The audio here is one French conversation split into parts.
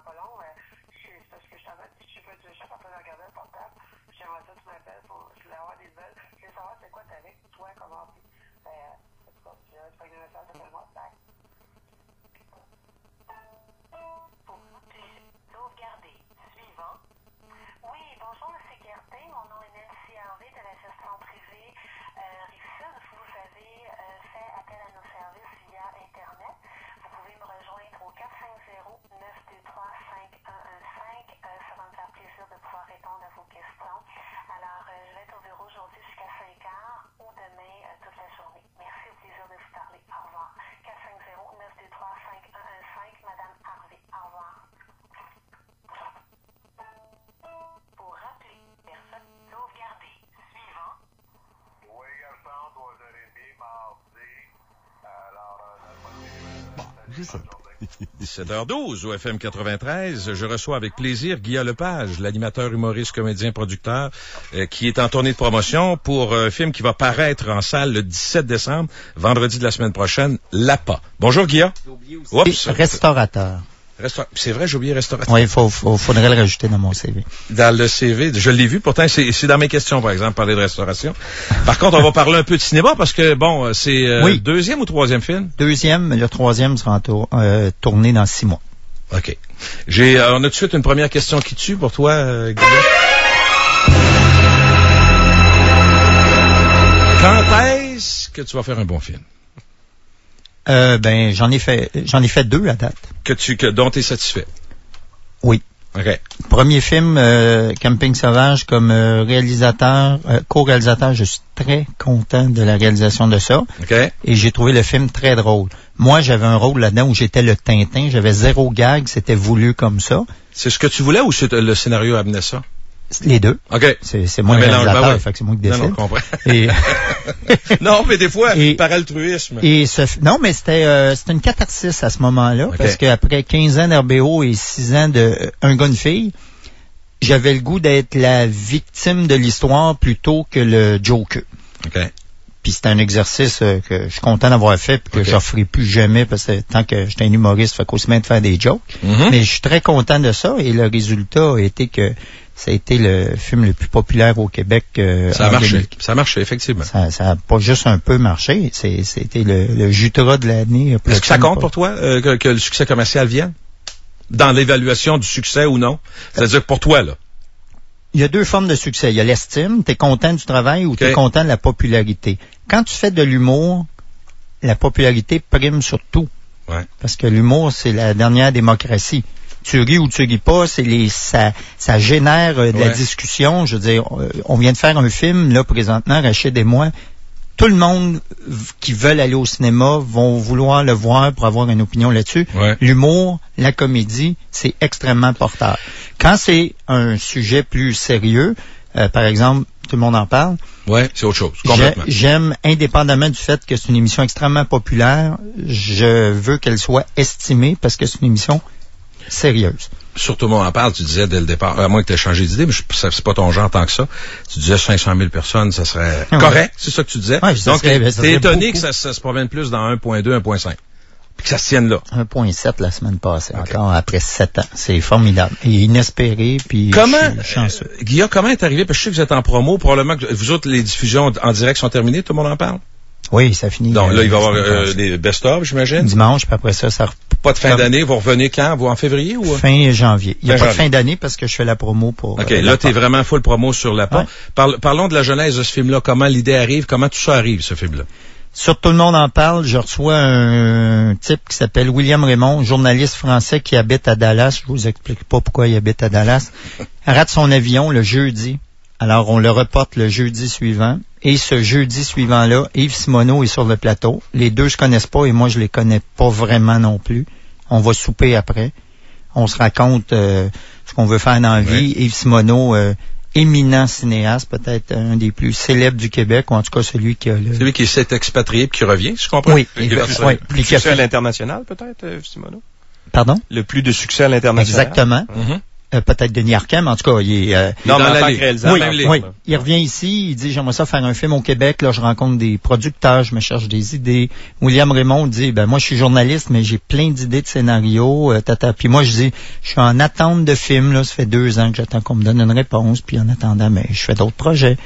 pas long. Euh, je- c'est parce que je suis en train de regarder le portable. J'aimerais ça que tu m'appelles pour, je voulais avoir des nouvelles. Je voulais savoir c'est quoi toi, comment puis, en tout cas, si jamais tu fais une message, bye. Pour sauvegarder. Suivant. Oui, bonjour, M. Guertin. Mon nom est Nancy Harvey de la gestion je sais pas. 17h12 au FM 93. Je reçois avec plaisir Guillaume Lepage, l'animateur, humoriste, comédien, producteur, euh, qui est en tournée de promotion pour un film qui va paraître en salle le 17 décembre, vendredi de la semaine prochaine, L'APA. Bonjour Guillaume. Oups. Restaurateur. C'est vrai, j'ai oublié restaurateur. Oui, il faut, faut- faudrait le rajouter dans mon CV. Dans le CV, je l'ai vu, pourtant c'est dans mes questions, par exemple, parler de restauration. Par contre, on va parler un peu de cinéma parce que, bon, euh, c'est euh, Oui. deuxième ou troisième film? Deuxième, le troisième sera tour- euh, tourné dans six mois. OK. J'ai, euh, on a tout de suite une première question qui tue pour toi, euh, Guillaume. Quand est-ce que tu vas faire un bon film? Euh, ben, j'en ai fait, j'en ai fait deux à date. Que tu, que, dont tu es satisfait? Oui. OK. Premier film, euh, Camping Sauvage, comme euh, réalisateur, euh, co-réalisateur, je suis très content de la réalisation de ça. OK. Et j'ai trouvé le film très drôle. Moi, j'avais un rôle là-dedans où j'étais le Tintin. J'avais zéro gag, c'était voulu comme ça. C'est ce que tu voulais ou le scénario amenait ça? Les deux. OK. C'est c'est moi le réalisateur, ben fait que c'est moi qui Non, décide. non, comprends. Et, non, mais des fois, Et- par altruisme. et ce, non, mais c'était euh, c'était une catharsis à ce moment-là, Ok. parce qu'après 15 ans d'RBO et 6 ans de euh, un gars, une fille, j'avais le goût d'être la victime de l'histoire plutôt que le joker. OK. Puis c'était un exercice euh, que je suis content d'avoir fait puis que Ok. je ferai plus jamais parce que tant que j'étais un humoriste, fait qu'aussi bien de faire des jokes. Mhm. Mais je suis très content de ça et le résultat a été que ça a été le film le plus populaire au Québec. euh, Ça a marché. 2000. Ça a marché, effectivement. Ça, ça a pas juste un peu marché, c'est- c'était le, le Jutras de l'année. Est-ce que ça compte pour toi euh, que, que le succès commercial vienne? Dans l'évaluation du succès ou non? C'est-à-dire pour toi, là. Il y a deux formes de succès. Il y a l'estime, tu es content du travail ou tu es content de la popularité. Quand tu fais de l'humour, la popularité prime sur tout. Ouais. Parce que l'humour, c'est la dernière démocratie. Tu ris ou tu ris pas, c'est les ça, ça génère euh, de la discussion. Je veux dire, euh, on vient de faire un film là présentement, Rachid et moi. Tout le monde qui veulent aller au cinéma vont vouloir le voir pour avoir une opinion là-dessus. Ouais. L'humour, la comédie, c'est extrêmement porteur. Quand c'est un sujet plus sérieux, euh, par exemple, tout le monde en parle, Ouais, c'est autre chose. Complètement. j'aime, indépendamment du fait que c'est une émission extrêmement populaire, je veux qu'elle soit estimée parce que c'est une émission sérieuse. Surtout, moi, on en parle, tu disais dès le départ, à moins que tu aies changé d'idée, mais c'est pas ton genre tant que ça. Tu disais 500 000 personnes, ça serait Ouais. correct, c'est ça que tu disais. Ouais, Donc, t'es étonné beaucoup. que ça, ça se promène plus dans 1.2, 1.5. Puis que ça se tienne là. 1.7 la semaine passée, encore après sept ans. C'est formidable. Et inespéré, puis Comment, je suis chanceux. euh, Guillaume, comment est arrivé? Parce que je sais que vous êtes en promo, probablement que vous autres, les diffusions en direct sont terminées, tout le monde en parle? Oui, ça finit. Donc euh, là, il va y avoir euh, des best-of, j'imagine? dimanche, puis après ça, ça Pas de fin d'année, vous revenez quand? Vous en février ou? fin janvier. Il n'y a Fin pas de fin d'année parce que je fais la promo pour. OK, euh, là, t'es part. vraiment full promo sur la Ouais. Parle- parlons de la genèse de ce film-là. Comment l'idée arrive? Comment tout ça arrive, ce film-là? Sur tout le monde en parle, je reçois un type qui s'appelle William Raymond, journaliste français qui habite à Dallas. Je vous explique pas pourquoi il habite à Dallas. Il rate son avion le jeudi. Alors, on le reporte le jeudi suivant. Et ce jeudi suivant-là, Yves Simoneau est sur le plateau. Les deux se connaissent pas et moi, je les connais pas vraiment non plus. On va souper après. On se raconte euh, ce qu'on veut faire dans la vie. Yves Simoneau, euh, éminent cinéaste, peut-être un des plus célèbres du Québec, ou en tout cas celui qui a le... C'est lui qui s'est expatrié puis qui revient, si je comprends? Oui, Il va oui. Plus succès à l'international, peut-être, euh, Simoneau? Pardon? Le plus de succès à l'international. Exactement. Mhm. Euh, peut-être Denis Arcand, mais en tout cas, il est... euh, Non, dans mais en la réalisateur. oui, oui. Il revient ici, il dit j'aimerais ça faire un film au Québec. Là, je rencontre des producteurs, je me cherche des idées. William Raymond dit ben moi je suis journaliste, mais j'ai plein d'idées de scénarios. euh, tata. Puis moi je dis je suis en attente de film. Là, ça fait deux ans que j'attends qu'on me donne une réponse. Puis en attendant, mais je fais d'autres projets.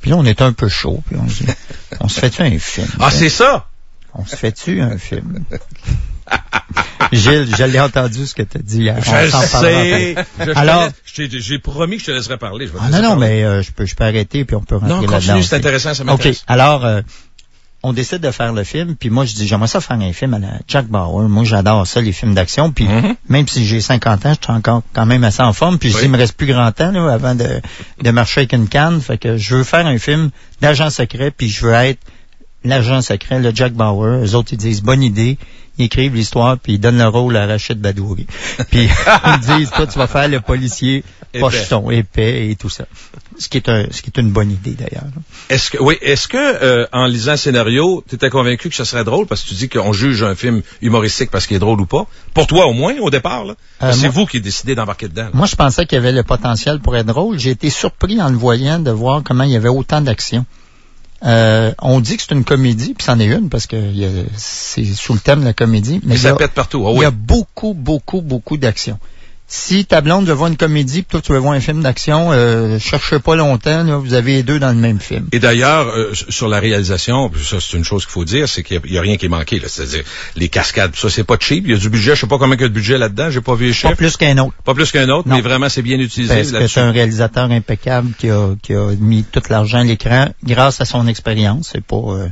Puis là on est un peu chaud. Puis on se dit on se fait-tu un film? Ah, c'est ça! On se fait-tu un film? Gilles, je l'ai entendu ce que tu as dit hier. Je sais! Je- Alors- J'ai promis que je te laisserais parler. Je vais te Ah non, non, parler. mais euh, je peux je peux arrêter puis on peut rentrer Non, là-dedans. continue, c'est intéressant, ça OK. m'intéresse. Alors, euh, on décide de faire le film, puis moi, je dis, j'aimerais ça faire un film à la Jack Bauer. Moi, j'adore ça, les films d'action. Puis, Mhm. même si j'ai 50 ans, je suis encore quand même assez en forme. Puis, je dis, il me reste plus grand temps là, avant de, de marcher avec une canne. Fait que je veux faire un film d'agent secret, puis je veux être l'agent secret, le Jack Bauer. Eux autres, ils disent, bonne idée. Ils écrivent l'histoire, puis ils donnent le rôle à Rachid Badouri. puis, ils disent, toi, tu vas faire le policier pocheton, épais et tout ça. Ce qui est, un, ce qui est une bonne idée, d'ailleurs. Est-ce que, oui, est-ce que, euh, en lisant le scénario, tu étais convaincu que ce serait drôle? Parce que tu dis qu'on juge un film humoristique parce qu'il est drôle ou pas? Pour toi, au moins, au départ, là? Euh, c'est vous qui décidez d'embarquer dedans. là. Moi, je pensais qu'il y avait le potentiel pour être drôle. J'ai été surpris en le voyant de voir comment il y avait autant d'action. Euh, on dit que c'est une comédie, puis c'en est une parce que il y a- c'est sous le thème de la comédie. Mais Mais il y ça a, pète partout. Ah il y a beaucoup, beaucoup, beaucoup d'action. Si ta blonde veut voir une comédie, puis toi tu veux voir un film d'action, euh, cherchez pas longtemps. Là, vous avez les deux dans le même film. Et d'ailleurs, euh, sur la réalisation, ça c'est une chose qu'il faut dire, c'est qu'il y, a rien qui est manqué. C'est-à-dire les cascades, ça c'est pas cheap. Il y a du budget, je sais pas combien il y a de budget là-dedans. J'ai pas vu les Pas plus qu'un autre. Pas plus qu'un autre, Non. mais vraiment c'est bien utilisé Parce que c'est un réalisateur impeccable qui a, qui a mis tout l'argent à l'écran grâce à son expérience. C'est pas euh,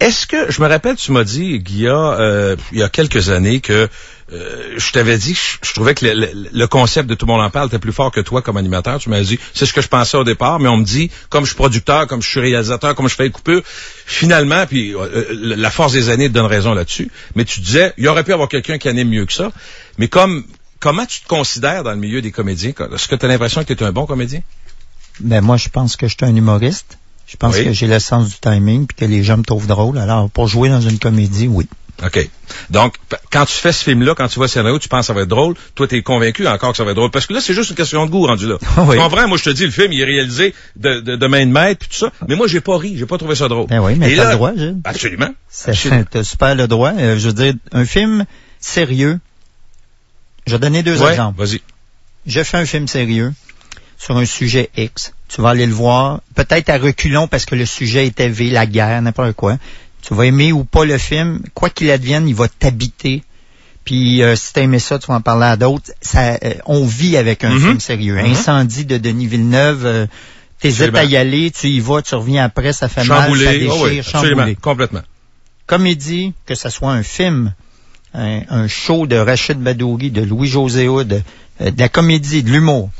Est-ce que, je me rappelle, tu m'as dit, Guilla, euh, il y a quelques années que euh, je t'avais dit je, je trouvais que le, le- le concept de Tout le monde en parle était plus fort que toi comme animateur. Tu m'as dit, c'est ce que je pensais au départ, mais on me dit, comme je suis producteur, comme je suis réalisateur, comme je fais les coupures, finalement, puis euh, la force des années te donne raison là-dessus, mais tu disais, il y aurait pu avoir quelqu'un qui anime mieux que ça, mais comme comment tu te considères dans le milieu des comédiens? Est-ce que tu as l'impression que tu es un bon comédien? Ben moi, je pense que je suis un humoriste. Je pense Oui. que j'ai le sens du timing puis que les gens me trouvent drôle. Alors, pour jouer dans une comédie, oui. OK. Donc, quand tu fais ce film-là, quand tu vois le scénario, tu penses que ça va être drôle. Toi, t'es convaincu encore que ça va être drôle. Parce que là, c'est juste une question de goût rendu là. Oui. Tu comprends? Moi, je te dis, le film, il est réalisé de, de, de main de maître, puis tout ça. Mais moi, j'ai pas ri. J'ai pas trouvé ça drôle. Ben oui, mais t'as le droit, Gilles. Absolument. T'as super le droit. Euh, je veux dire, un film sérieux. Je vais donner deux Ouais, exemples. vas-y. Je fais un film sérieux sur un sujet X. Tu vas aller le voir, peut-être à reculons parce que le sujet est élevé, la guerre, n'importe quoi. Tu vas aimer ou pas le film, quoi qu'il advienne, il va t'habiter. Puis euh, si t'as aimé ça, tu vas en parler à d'autres. Ça, euh, on vit avec un Mhm. film sérieux. Mhm. Incendie de Denis Villeneuve, euh, t'hésites à y aller, tu y vas, tu reviens après, ça fait mal, ça Chamboulé. déchire, Oh oui, chamboulé Complètement. comédie, que ce soit un film, un, un show de Rachid Badouri, de Louis-José Hood, euh, de la comédie, de l'humour,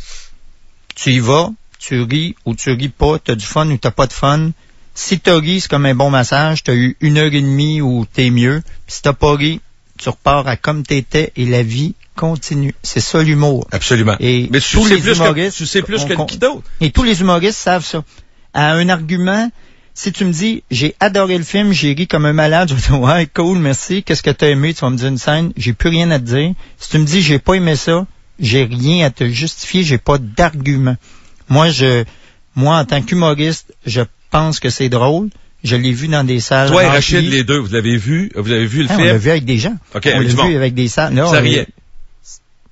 tu y vas, tu ris ou tu ris pas, t'as du fun ou t'as pas de fun. Si t'as ri, c'est comme un bon massage, t'as eu une heure et demie ou t'es mieux. Puis si t'as pas ri, tu repars à comme t'étais et la vie continue. C'est ça l'humour. Absolument. Et Mais tous les que, humoristes tu sais plus on- que qui d'autre? et tous les humoristes savent ça. À un argument, si tu me dis, j'ai adoré le film, j'ai ri comme un malade, je vais te dire, ouais, cool, merci, qu'est-ce que t'as aimé, tu vas me dire une scène, j'ai plus rien à te dire. Si tu me dis, j'ai pas aimé ça, j'ai rien à te justifier, j'ai pas d'argument. Moi, je, moi, en tant qu'humoriste, je pense que c'est drôle. Je l'ai vu dans des salles. Toi et. Rachid, les deux, vous l'avez vu, vous avez vu le Ah, on l'a film. vu avec des gens. OK, on l'a vu avec des salles. Ça on- riait.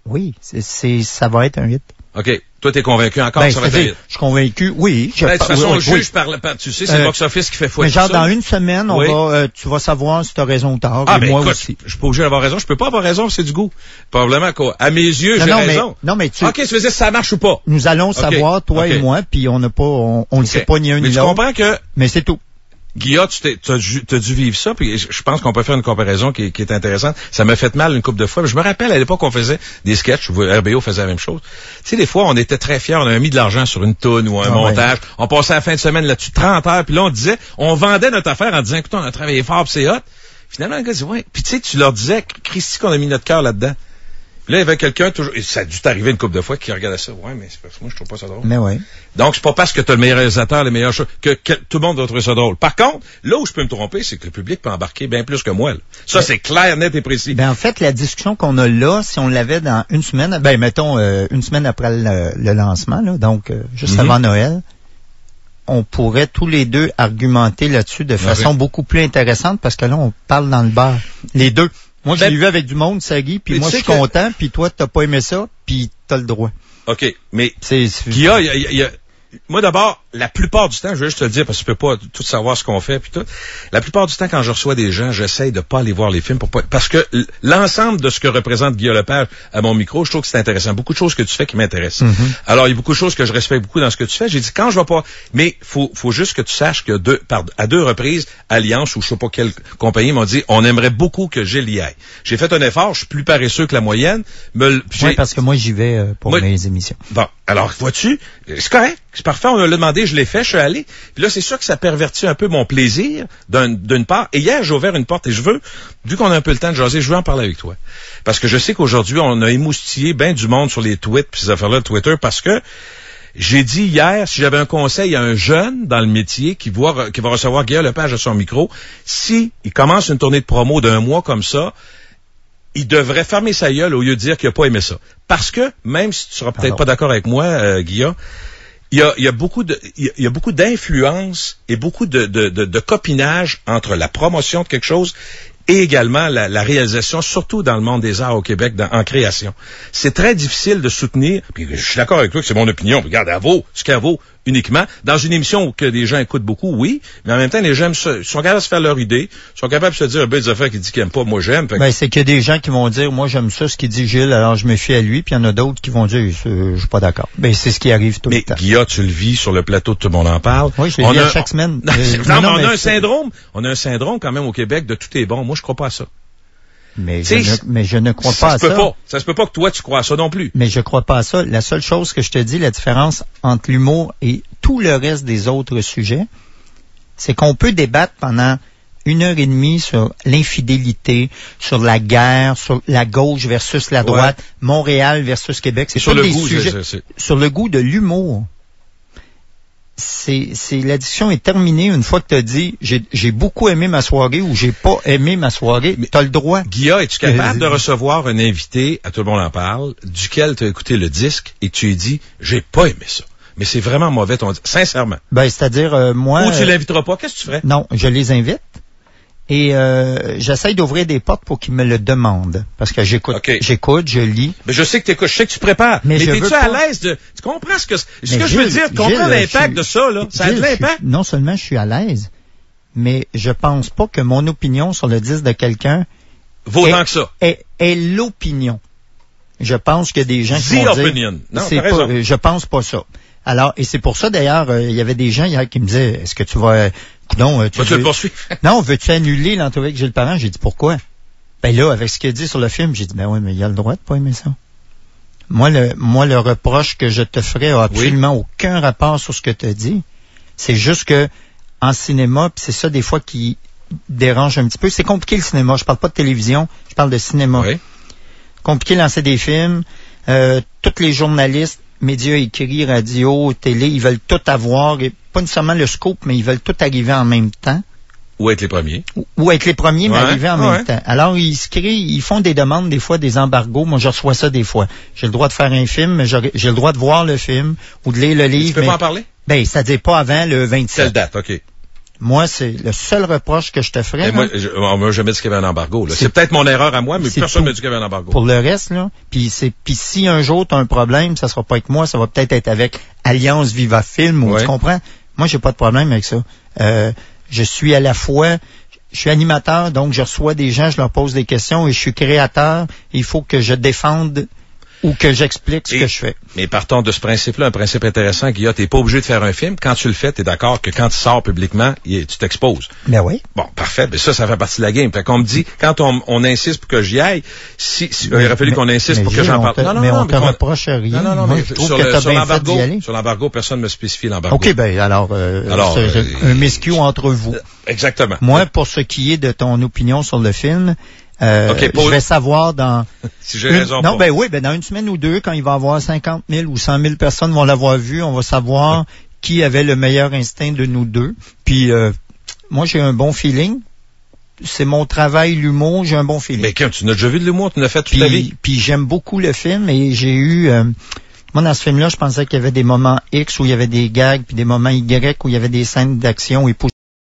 Oui, c'est, c'est, ça va être un hit. OK. Toi, t'es convaincu encore Ben, que ça va être je suis convaincu, oui. Ben, de toute façon, oui, on oui. juge par, le- par- tu sais, c'est Euh, le box-office qui fait fouet Mais tout genre, ça. dans une semaine, on Oui. va, euh, tu vas savoir si tu as raison ou tort. Ah, et ben moi écoute, aussi. je suis pas obligé d'avoir raison. Je peux pas avoir raison, c'est du goût. Probablement qu'à à mes yeux, j'ai non, mais, raison. non, mais tu, OK, tu veux dire ça marche ou pas? nous allons savoir, toi et moi, puis on n'a pas, on, on le sait pas ni un Mais ni l'autre. comprends que, Mais c'est tout. Guilla, tu t'as dû, vivre ça, puis je pense qu'on peut faire une comparaison qui, est- qui est intéressante. Ça m'a fait mal une couple de fois. Je me rappelle, à l'époque, on faisait des sketchs, où RBO faisait la même chose. Tu sais, des fois, on était très fiers, on avait mis de l'argent sur une toune ou un Ah, montage. On passait la fin de semaine là-dessus 30 heures, puis là, on disait, on vendait notre affaire en disant, écoute, on a travaillé fort, c'est hot. Finalement, le gars dit, ouais. Puis tu sais, tu leur disais, Christy, qu'on a mis notre cœur là-dedans. Là, il y avait quelqu'un, toujours, et ça a dû t'arriver une couple de fois, qui regardait ça. Ouais, mais moi, je trouve pas ça drôle. Mais ouais. Donc, c'est pas parce que t'as le meilleur réalisateur, les meilleures choses, que, que tout le monde va trouver ça drôle. Par contre, là où je peux me tromper, c'est que le public peut embarquer bien plus que moi. là. Ça, c'est clair, net et précis. Ben en fait, la discussion qu'on a là, si on l'avait dans une semaine, ben mettons euh, une semaine après le, le lancement, là, donc euh, juste Mhm. avant Noël, on pourrait tous les deux argumenter là-dessus de façon oui. beaucoup plus intéressante parce que là, on parle dans le beurre. Les deux. Moi, je Ben- l'ai vu avec du monde, Sagui, puis moi, je suis que- content, puis toi, t'as pas aimé ça, puis t'as le droit. OK. Mais, C'est, c'est- Guilla, il y a- il y a- il y a- moi d'abord, la plupart du temps, je vais juste te le dire parce que tu peux pas tout savoir ce qu'on fait puis tout. La plupart du temps, quand je reçois des gens, j'essaye de pas aller voir les films pour pas, parce que l'ensemble de ce que représente Guillaume Lepage à mon micro, je trouve que c'est intéressant. Beaucoup de choses que tu fais qui m'intéressent. Alors, il y a beaucoup de choses que je respecte beaucoup dans ce que tu fais. J'ai dit quand je vais pas, mais faut, faut juste que tu saches que deux, par, à deux reprises, Alliance ou je sais pas quelle compagnie m'ont dit, on aimerait beaucoup que Gilles y aille. J'ai fait un effort, je suis plus paresseux que la moyenne. Me Ouais, parce que moi, j'y vais euh, pour Moi- mes émissions. Bon, alors, vois-tu, c'est correct, c'est parfait, on me l'a demandé, je l'ai fait, je suis allé. Puis là, c'est sûr que ça pervertit un peu mon plaisir, d'un- d'une part. Et hier, j'ai ouvert une porte et je veux, vu qu'on a un peu le temps de jaser, je veux en parler avec toi. Parce que je sais qu'aujourd'hui, on a émoustillé bien du monde sur les tweets puis ces affaires-là de Twitter parce que j'ai dit hier, si j'avais un conseil à un jeune dans le métier qui, voit, qui va recevoir Guillaume Lepage à son micro, si il commence une tournée de promo d'un mois comme ça, il devrait fermer sa gueule au lieu de dire qu'il n'a pas aimé ça. Parce que, même si tu seras peut-être Pardon. pas d'accord avec moi, euh, Guillaume, il y a, beaucoup de, il y a- beaucoup d'influence et beaucoup de, copinage entre la promotion de quelque chose et également la, réalisation, surtout dans le monde des arts au Québec, en création. C'est très difficile de soutenir, puis je suis d'accord avec toi que c'est mon opinion, regarde, elle vaut ce qu'elle vaut uniquement. Dans une émission que des gens écoutent beaucoup, oui, mais en même temps, les gens se- sont capables de se faire leur idée, sont capables de se dire, ben, des affaires qui dit qu'ils aiment pas, moi j'aime. Que- Ben, c'est qu'il y a des gens qui vont dire, moi, j'aime ça, ce qu'il dit Gilles, alors je me fie à lui, puis il y en a d'autres qui vont dire, je je suis pas d'accord. Ben, c'est ce qui arrive tout Mais le temps. Guilla, tu le vis sur le plateau, tout le monde en parle. Oui, je le vis a- chaque semaine. Non, Euh, non, mais on mais a un syndrome. On a un syndrome quand même au Québec de tout est bon. Moi, je crois pas à ça. Mais, je ne, mais je ne crois ça pas à se peut ça. pas. Ça se peut pas que toi, tu crois à ça non plus. Mais je crois pas à ça. La seule chose que je te dis, la différence entre l'humour et tout le reste des autres sujets, c'est qu'on peut débattre pendant une heure et demie sur l'infidélité, sur la guerre, sur la gauche versus la droite, Montréal versus Québec. C'est Sur tous le des goût, sujets. sur le goût de l'humour. C'est, c'est, la discussion est terminée une fois que tu as dit j'ai, j'ai beaucoup aimé ma soirée ou j'ai pas aimé ma soirée. Tu as le droit. Guilla, es-tu capable de Euh, recevoir un invité, à tout le monde en parle, duquel tu as écouté le disque et tu lui dis, j'ai pas aimé ça. Mais c'est vraiment mauvais ton disque. Sincèrement. Ben, c'est-à-dire, euh, moi. Ou tu euh, l'inviteras pas, qu'est-ce que tu ferais? Non, je les invite. Et euh, j'essaye d'ouvrir des portes pour qu'ils me le demandent. Parce que j'écoute, j'écoute, je lis. Mais je sais que t'écoutes, je sais que tu prépares. Mais Mais, t'es-tu à l'aise de, tu comprends ce que, ce Mais que je veux dire? Tu comprends l'impact de ça, là? Ça a de Gilles, je suis- l'impact? Non seulement je suis à l'aise, mais je pense pas que mon opinion sur le disque de quelqu'un Vaut est, tant que ça. est, est l'opinion. Je pense a des gens qui dire- opinion. Non, pas, euh, je pense pas ça. Alors, et c'est pour ça d'ailleurs, euh, il y avait des gens hier qui me disaient, est-ce que tu vas, euh, coudonc, euh, tu Vas-tu le veux- poursuivre? non, veux-tu annuler l'entrevue avec Gilles Parent? J'ai dit pourquoi? Ben là, avec ce qu'il a dit sur le film, j'ai dit, ben oui, mais il a le droit de pas aimer ça. Moi, le, moi, le reproche que je te ferai a absolument aucun rapport sur ce que tu as dit. C'est juste que, en cinéma, puis c'est ça des fois qui dérange un petit peu. C'est compliqué le cinéma. Je parle pas de télévision, je parle de cinéma. Oui. Compliqué de lancer des films. Euh, tous les journalistes, médias écrits, radio, télé, ils veulent tout avoir, et pas nécessairement le scoop, mais ils veulent tout arriver en même temps Ou être les premiers. ou- ou être les premiers, mais Ouais, arriver en ouais. même temps. Alors, ils se créent, ils font des demandes, des fois, des embargos. Moi, je reçois ça des fois. J'ai le droit de faire un film, j'ai le droit de voir le film ou de lire le Tu livre. peux mais- pas en parler? ben, c'est-à-dire pas avant le 27. Telle date, OK. Moi, c'est le seul reproche que je te ferais. Et moi, je- on m'a jamais dit qu'il y avait un embargo. C'est- peut-être mon erreur à moi, mais personne tout. m'a dit qu'il y avait un embargo. pour le reste, là. Puis si un jour tu as un problème, ça sera pas avec moi, ça va peut-être être avec Alliance Viva Film, ou Ouais. tu comprends? Moi, j'ai pas de problème avec ça. Euh, je suis à la fois, je suis animateur, donc je reçois des gens, je leur pose des questions, et je suis créateur. Il faut que je défende ou que j'explique ce Et- que je fais. Mais partons de ce principe-là, un principe intéressant, Guillaume, t'es pas obligé de faire un film. Quand tu le fais, t'es d'accord que quand tu sors publiquement, tu t'exposes. Ben oui. Bon, parfait. Mais ça, ça fait partie de la game. Fait qu'on me dit, quand on, on insiste pour que j'y aille, si, si- il aurait fallu Mais- qu'on insiste mais pour que j'en parle. non, non, mais non, on te reproche rien. Non, non, non, Moi, mais je trouve sur que le- sur l'embargo, sur l'embargo, personne ne me spécifie l'embargo. OK, ben alors, euh, Alors, euh, un miscue entre vous. Exactement. Moi, pour ce qui est de ton opinion sur le film, Euh, Ok, pour- Je vais savoir dans Si j'ai une- raison. non, pour- ben oui, ben dans une semaine ou deux, quand il va y avoir 50 000 ou 100 000 personnes vont l'avoir vu, on va savoir qui avait le meilleur instinct de nous deux. Puis euh, moi, j'ai un bon feeling. C'est mon travail, l'humour, j'ai un bon feeling. Mais quand tu n'as déjà vu de l'humour, tu l'as fait toute ta vie. Puis, puis j'aime beaucoup le film et j'ai eu... euh, moi, dans ce film-là, je pensais qu'il y avait des moments X où il y avait des gags, puis des moments Y où il y avait des scènes d'action et